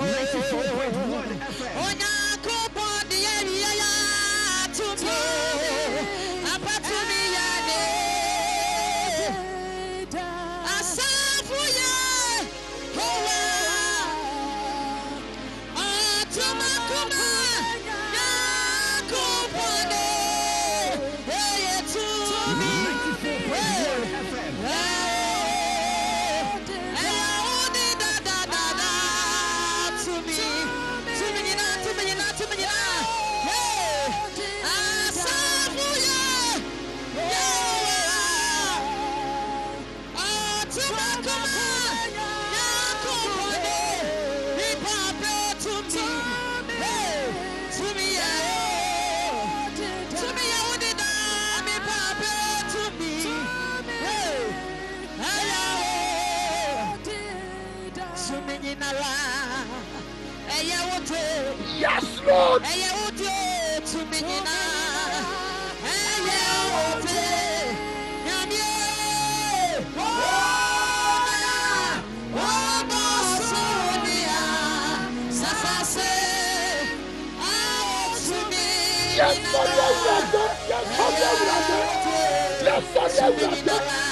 yɛ Yes, Lord. Yes, Lord. Yes, Lord. Yes, Lord. Yes, Lord. Yes, Lord. Asase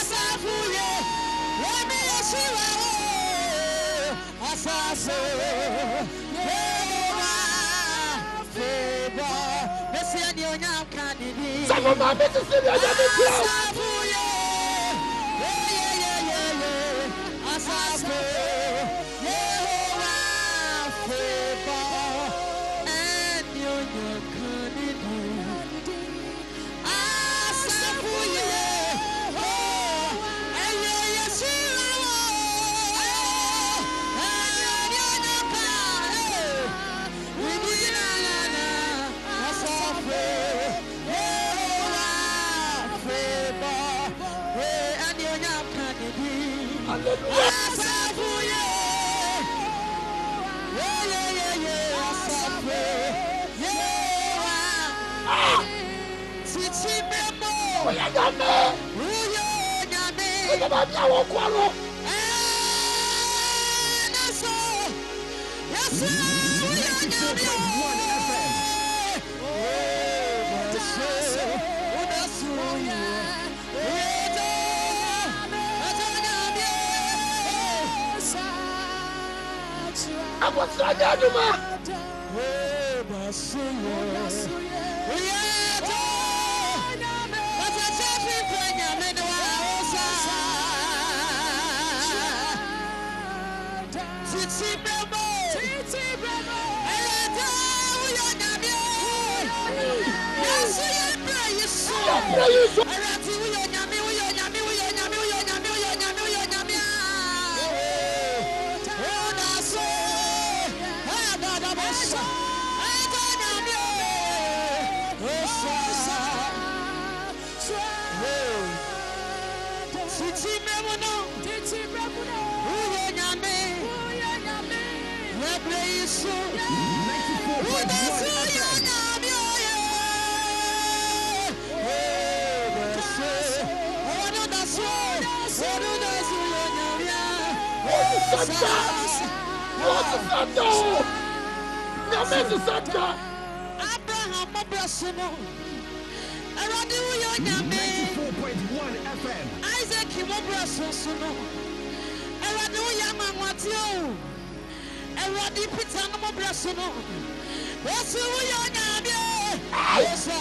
Mama, my bitch is in the house. Titi Bremo, Titi Bremo, Ẹ̀rọ̀dá wúyọ̀ nyàmí o. Yẹ́sù yẹ́ bẹ̀rẹ̀ yìí sùn. Yẹ́pẹ̀rẹ̀ yìí sùn. Ti sẹ́ńtà o. Nyame sẹ́ńtà. Abraham mọ̀bẹ̀sùnmọ̀, ẹ̀rọ̀dì wúyọ̀ nyàmé, Isaac mọ̀bẹ̀sùnmọ̀, ẹ̀rọ̀dì wúyọ̀ àmàwàtí o, ẹ̀rọ̀dì Peter mọ̀bẹ̀sùnmọ̀, Yesu wúyọ̀ nyàmé, Yesu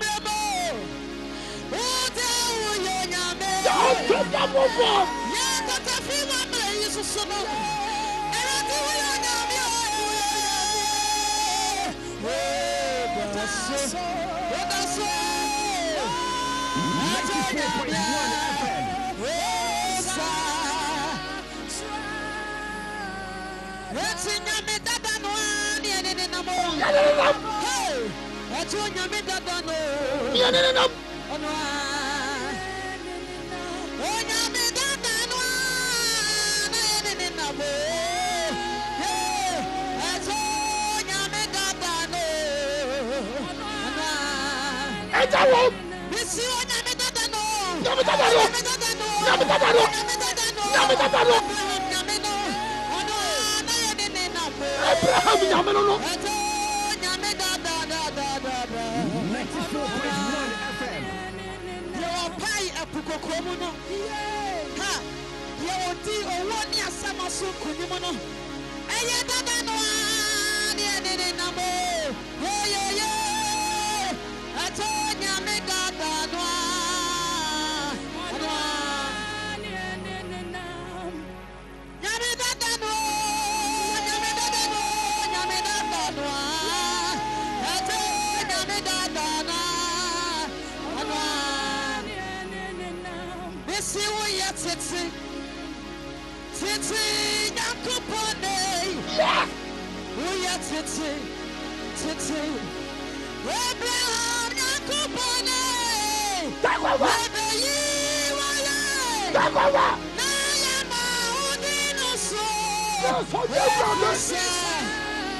bẹ́mọ̀, wúdẹ̀ wúyọ̀ ɔntɔmba mɔbɔ. no no. ɛgya wɔm nyame tata no nyame tata no nyame tata no abraham nyame no no kokoro mu no ha! Deɛ ɔdi owó ní asɛm aso nkunim no ɛyɛ dada no a deɛ ne ne nam o yoyoyo. Tete tete nyankopɔn ne woyɛ tete tete abraham nyankopɔn ne wabɛyi wɔyɛ na yɛma wode no so sɛ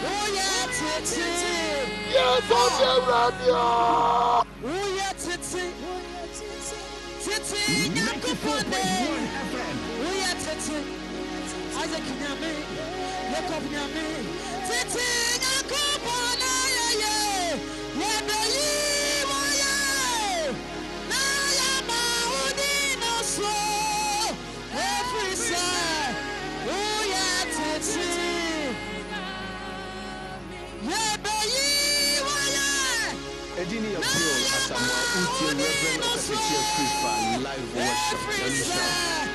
woyɛ tete Yes, ɔdi woyɛ tete tete nyankopɔn ne woyɛ tete isaac nyame jacob nyame tete nyankopɔn na yɛyɛ yɛbɛyi Reverend Okatechi Krifa live worship. Let me shout.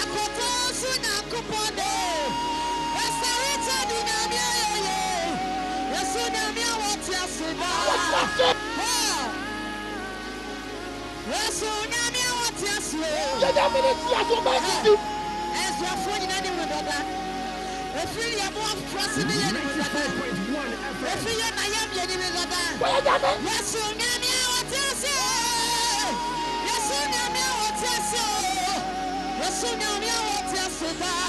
Ekoto su nyankupono nyame a wɔte ase daa Yesu nyame a wɔte sisi. abusuafoɔ nyinaa ne mu dada efiri yɛ mo afra se ne yɛ ne mu dada 94.1 FM. efiri yɛ na yɛ mmiɛ ne mu dada Wɔyɛ nyame. a wɔte ase o yɛsu nyame a wɔte ase o yɛsu nyame a wɔte ase daa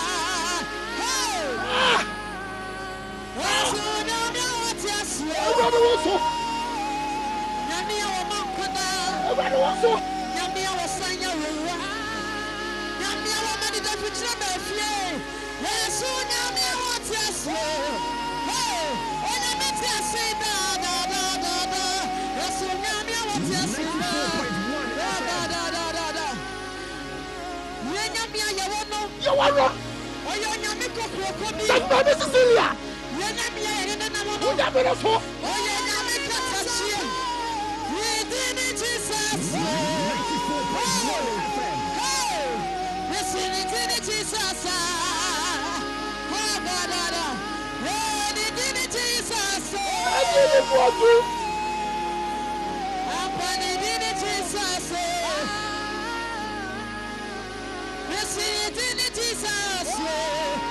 yɛsu nyame a wɔte ase Awurade wo so. nyame a wɔma nkwadaa Awurade wo so. nyame a wɔsan yɛ wowa nyame a wɔma ne dafikyerɛ ma afie yɛso nyame a wɔte ase Hey! onyame te ase daadadaadada yɛso nyame a wɔte ase 94.1 FM. daadadaadada yɛ nyame a yɛwɔ no Yɛwɔ no. ɔyɛ onyame kokoroko bi Sɛnta ne Cecilia. yɛ nyame nyame so ɔyɛ jesus mesi jesus.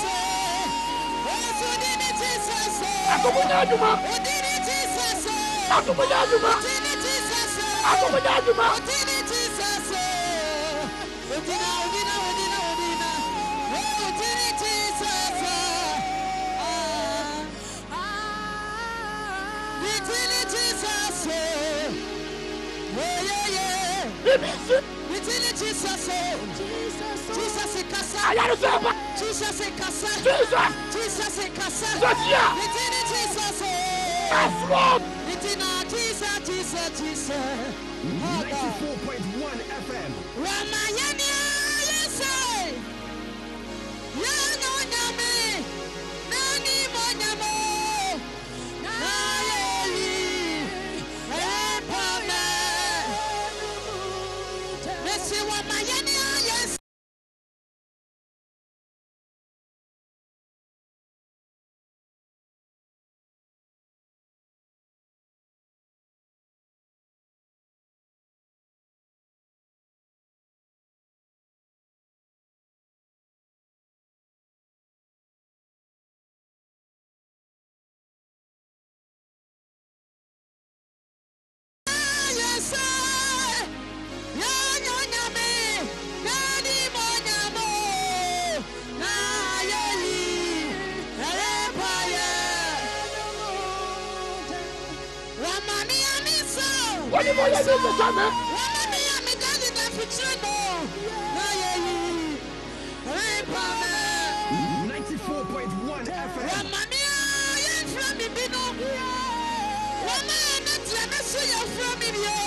Jesus. Jesus. Omi wọ. Listen to the Jesus. Omi wọ. Oh, yeah, yeah, yeah. Did it, Jesus. 94.1 FM. Ah. Yɛn nyame a yɛwɔ no, ɔyɛ nyame kokoroko. Yes. Yɛn nyame a yɛyɛ ne nenam no, ɔyɛ nyame abatampe. Kọ́wádé. We did it, Jesus. Ɔso did Jesus. Àtọ̀kùnjẹ́ àjùmọ̀. We did it, Jesus. We Jesus. Àjùmọ̀. Odina Jesus. Odina, Odina, Odina, Odina. Oh, Jesus. Jesus. Yeah, yeah, yeah. Bíbí sí. Odina Jesus. Jesus kasa. Ayárisẹ́ ẹ̀fọ́. Jesus kasa. Jesus. mama. Wọ́n yà mí dáàdi dá fìtírì bọ̀. N'ayẹ yìí, rain power. ninety four point one FM. Wà màmí á yẹ nfura mi bínú. Wọ́n máa yẹ ní tìrẹ ní sùn yẹ nfura mi bíyẹ.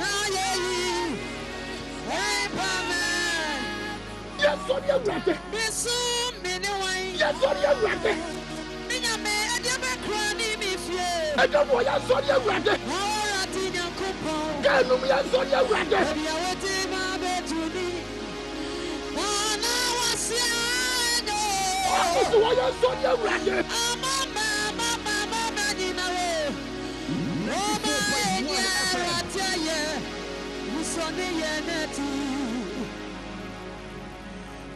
N'ayẹ yìí, rain power. Yẹ sọ́ni ewúrẹ́dẹ́. Mi sún mi ní wáyé. Yẹ sọ́ni ewúrẹ́dẹ́. Mi yàn mí, ẹ̀dí ẹ̀ bẹ́ẹ̀ kúrò ní mi fi. Ẹ̀dí ẹ̀ bọ̀ yà sọ́ni ewúrẹ́dẹ́ ka enum yɛ nso ne awurade. Ebiawo ti ma betu ni, wọn a wọ si ano. Ɔsoso wɔ yɛ nso ne awurade. Ama ma ma ma ma ma nyina wo, ɔba enyi ara ti ayɛ, musoni yɛ n'etu.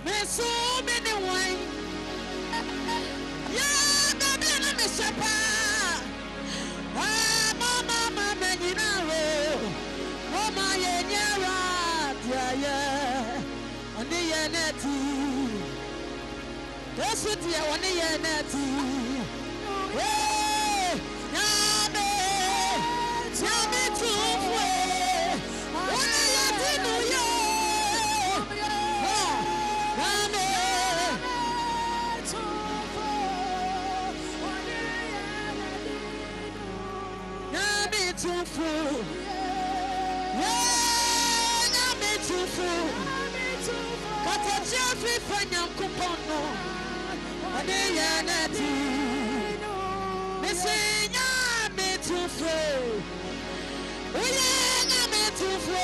Mesu mi ni wɔn, yɛ dabi na mi sɛ paa. Yesu deɛ wɔne yɛn na ti Nyame, Nyame tumfo. Ee, Nyame tumfo katakye fifa nyankopɔn no ɔne yɛ nyame nyame tumfo ɔne yɛ n'adi mesi nyame tumfo woyɛ nyame tumfo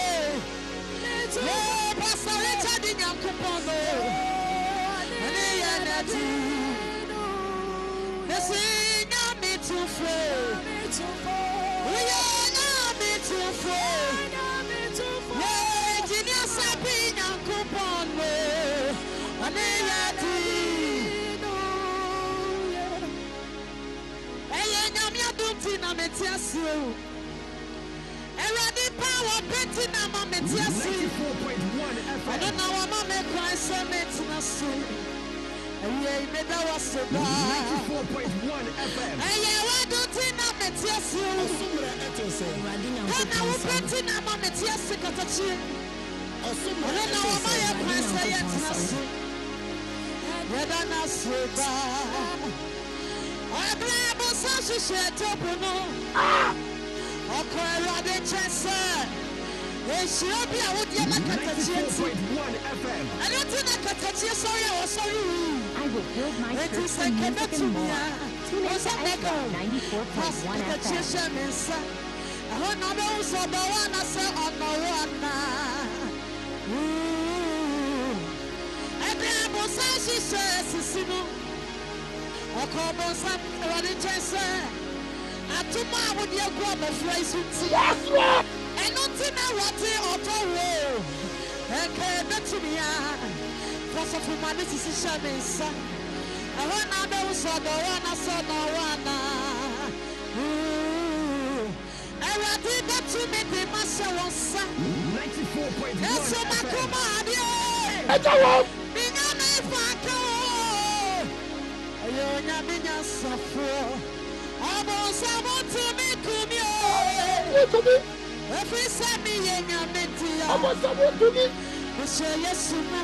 Virginia Sabi Nyankopɔn ɛyɛ nyame adom ti na mete ase o awurade pa wɔ na ma mete ase 94.1 ɔno FM. na wɔma me kwan sɛ metena so ɛyɛ meda wɔ so daa ɛyɛ wadom na mete ase o ɔsommerɛ ɛte sɛ awurade ɛna wo nyankopɔn nsa pɛnti na ma mete ase katakyie ɔno na ɛte yɛ kwan sɛ yɛtena so yɛda no ase daa sɛ hyehyɛ tapo no ɔkɔ awurade kyɛ sɛ ɛhyira bi a wodeɛ ma katakyeɛ nti ɛno nti na katakyeɛ sɔre a wɔsɔre wii ɛti sɛ nkɛmɛ tumia wo sɛ mɛka pas katakyeɛ hyɛ me nsa ɛhɔ na wobɛhu sɛ ɔbɛwɔ ana sɛ ɔnɔwo anaa ɛdeɛ abɔsa hyehyɛ sisi no ɔkɔ ɔbɔnsa awurade nkyɛn sɛ atom a wode agu abɔfra yi so nti ɛno nti na awurade ɔtɔ wo. Ɛnka ɛbɛtumi a fɔsɔfo ma ne sisi hyɛ me nsa. Ɛhɔ na wobɛhu sɛ ɔdɔwɔ ana sɛ ɔnɔwo anaa awurade bɛtumi de ma hyɛ wɔn nsa. 94.1 ɛso makoma adeɛ. Ɛgya wɔm Minya me faka o. Ayo nyame nyansafoɔ. Abonsamo tumi kumi o. wotumi Ɛfiri sɛ meyɛ nyame ntia. ɔbɔsam wotumi Mehyɛ Yesu mu.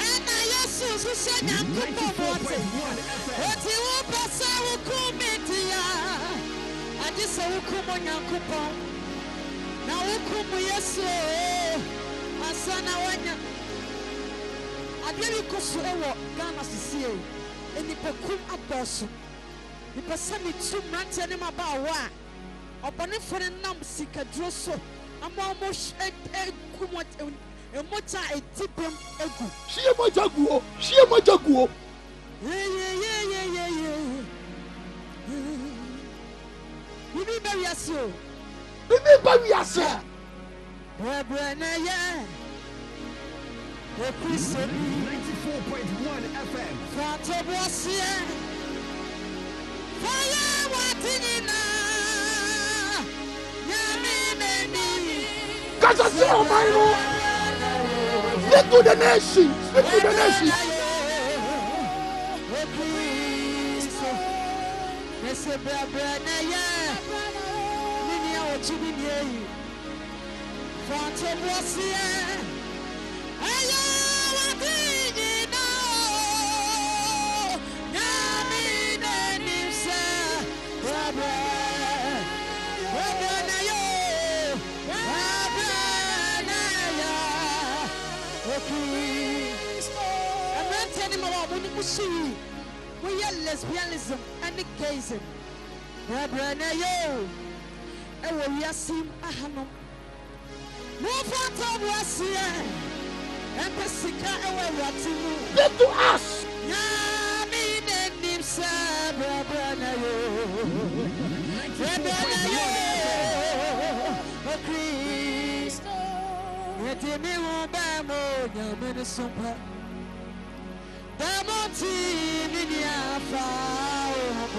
Ɛna Yesu nso hyɛ Nyankopɔn mu ɔte. 94.1 FM. Ɔte wopɛ sɛ wokum me ntia. Agye sɛ wokum Onyankopɔn. Na wokum Yesu o. Ansa na woanya adeɛ bi kɔ so wɔ ghana sesie nnipakum abɔɔso nipa sɛ metu mmeranteɛ ne mabaawa a ɔbɔnefoɔ no nam sikaduro so ama ɔmo ɛ- mmogya a ɛdi bem agu. Hyie mogya guo hyie mogya guo bibi bɛ wiase o. Bibi ba wiase. Brɛbrɛ na yɛ. Ekristo bi 104.1 FM. Fàtẹ́ bọ́ sí ẹ. Fọyá wà tí nínà. Yẹ́mi mẹ́ni. Speak to the nation. Speak to the nation. Ese bẹ̀rẹ̀ na ye, nínú ẹ̀ ọ̀tí mi ni èyí, fọ̀ntẹ́ bọ́ sí ẹ̀, ẹ̀yẹ́. Lesbianism ne gayism brɛbrɛ na yɛ o ɛwɔ wiase yi mu ahanom momfa ntaboaseɛ ɛmpɛ sika ɛwɔ awurade mu speak to us. Nyame n'anim sɛ brɛbrɛ na yɛ brɛbrɛ na yɛ o kristo yɛde me ho bɛɛ mo nyame ne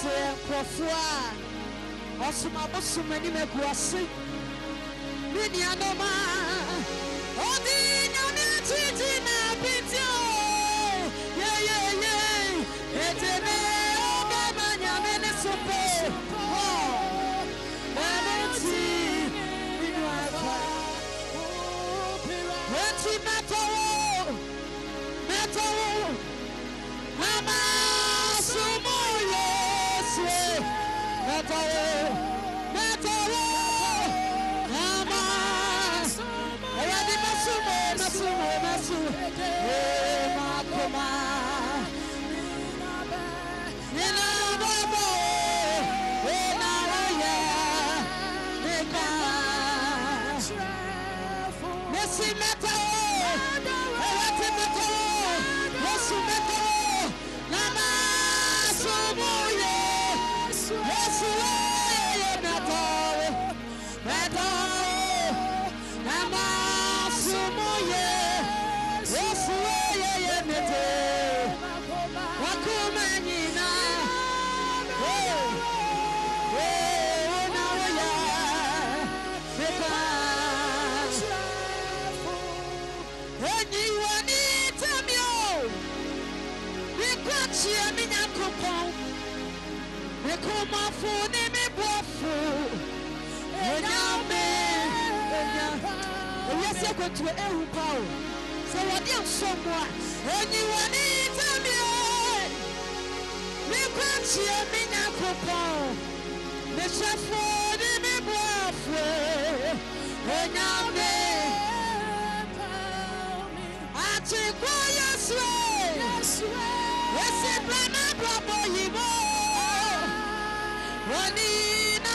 wosɛ nkurɔfoɔ a ɔsom abosom anim agu ase me nuanom a ewiase akwantuo ehu pa o, sɛ wɔde a, enyiwani tamio, mikwachie mi nyankopɔn, mihwɛfo ne mi bɔfo, enyame. Achịkwa Yesu esi brana brabo yibo wani na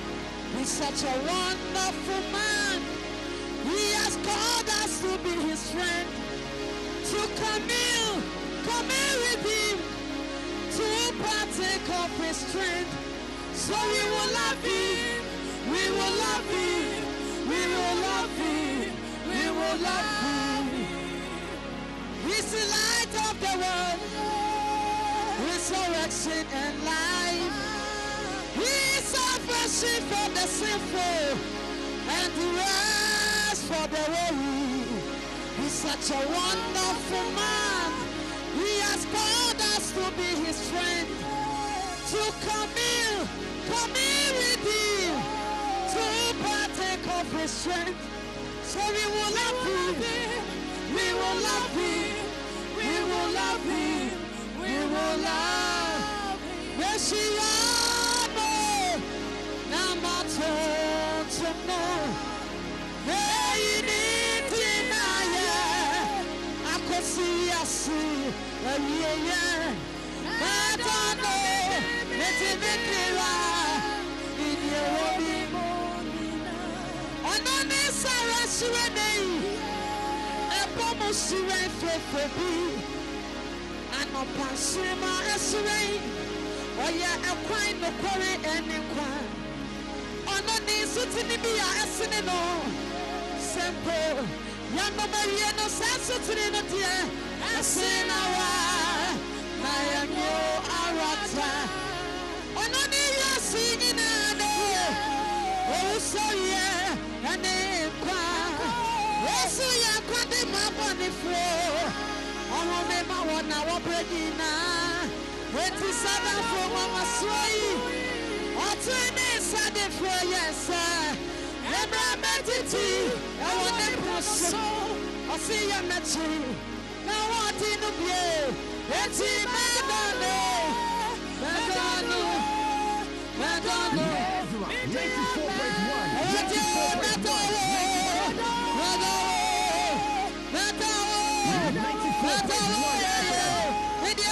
He's such a wonderful man. He has called us to be his friend, to commune, commune with him, to partake of his strength. So we will love him, we will love him, we will love him, we will love him. He's the light of the world, resurrection and life. Salvation for the sinful and rest for the weary. He's such a wonderful man. He has called us to be his friend, to come in, come commune with him, to partake of his strength. So we will love him, we will love him, we will love him, we will love him. Messiano, Tomo, Hey, Nitinaye, Akosi Asi, Ayeye, Madano, Netimikira, Inyewobi, ọ̀nà ní sára síwé nìyí ẹ̀bọ́ mo síwé fèfè bí ànọ̀pà sírímà ẹ̀síwé ọ̀yẹ ẹ̀kwán nìkọ́rí ẹni kwa ọ̀nà ní sùtì níbi yà ẹ̀sìn nínú sẹ́ńpọ̀ yànnọ́ mẹ́rìíyẹ ní sẹ́ńsì tìrì ní tiẹ̀ ẹ̀sìn náà wá náà yẹ mú ara ta ọ̀nà ní yẹ sí nyinaa ní ɛne nkwa yesu yɛ kwade ma bɔnefoɔ ɔhome ma wɔ na wɔbrɛ nyinaa yi ɔto ne adiefoɔ yɛ saa ɛbrɛ mɛtete ɛwɔ ne po so ɔse yɛ mɛkye na wɔde no bie eti mɛdɔno mɛdɔno mɛdɔno eti mɛdɔno mɛdɔno mɛdɔno mɛdɔno yɛyɛ eti.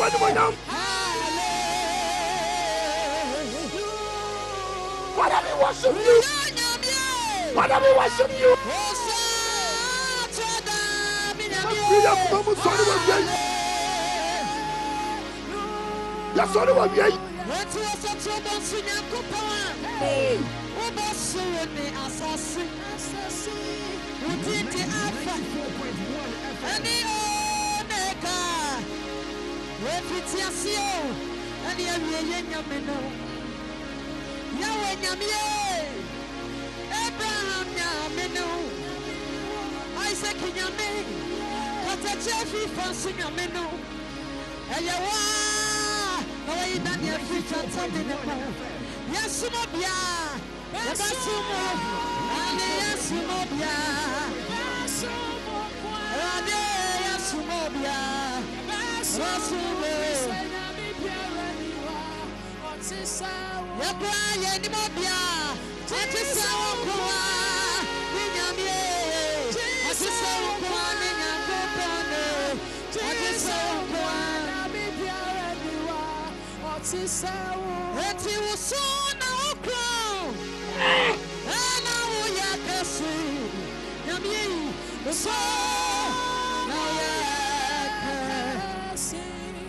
wani mo yam. Father, we worship you. Father, we worship you. Yíyá kò mọ̀ sọ́ni wà wíyá yìí. Yà sọ́ni wà wíyá yìí. Wọ́n ti wọ́n sọ tí ní ẹ̀kọ́ pọ́wà. Wọ́n bá sùn wò ní àṣàṣì. Wò dídì àfà. Ẹni o. Wofiti ase o. Ɛne awie yɛ nyame no. Yɛwɔ nyame ye. Abraham nyame no. Isaac nyame. Kɔtɛkyɛ fifa nso nyame no. Ɛyɛ waa. Na wɔyi Daniel firi kyɛntɛn ne mu. Yɛsomɔ bia. Yɛbɛsomo. Ane yɛsomɔ bia. Awurade yɛsomɔ bia. Yɛkora yɛ anim bia. Ɔte so na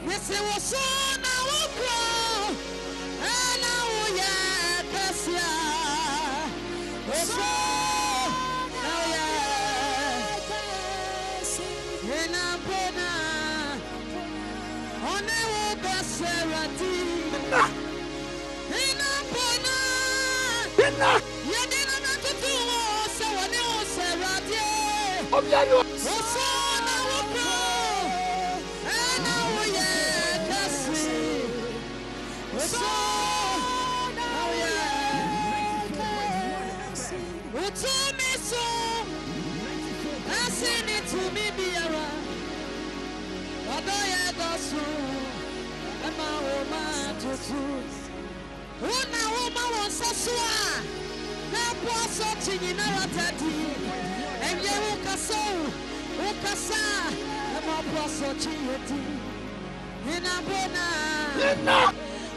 Mese wo so na wo kuro. Ɛna wo yɛ kɛse a. Wo so na wo yɛ bona. Ɔne wo bɛsɛ. Na, bona. na, Yɛde na mɛtoto wo sɛ wɔne wo sɛ o. wona woma wɔ nsa so a na ɛboa so kye nyinara tadi ɛnyɛ wo kasa o wo kasa a ɛma boa so kye yɛ di nyinabona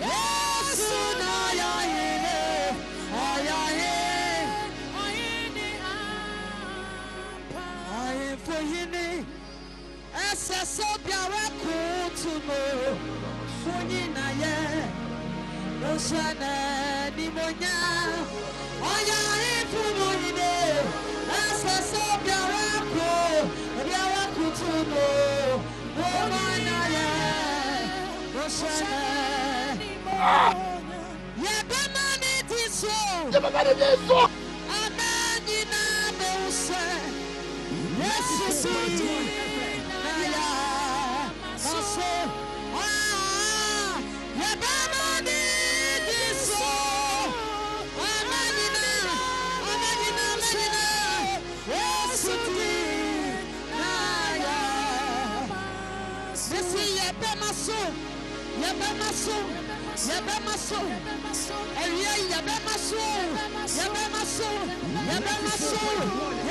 Yeah! ohene ɛsɛ sɛ obiara ko to mo mo nyinayɛ ɔhyɛ n'animonya ɔyɛ ahemfo mo ɛsɛ sɛ obiara ko obiara ko to mo mo nyinayɛ ɔhyɛ n'animonya yɛ bɛma ne ti so. yɛ bɛma ne ti so. so yɛbɛ ma so awia yɛbɛ ma so yɛbɛ ma so yɛbɛ ma so.